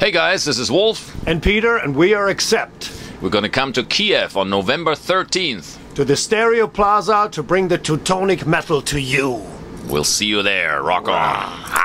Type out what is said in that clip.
Hey guys, this is Wolf. And Peter, and we are Accept. We're gonna come to Kiev on November 13th. To the Stereo Plaza to bring the Teutonic metal to you. We'll see you there. Rock on.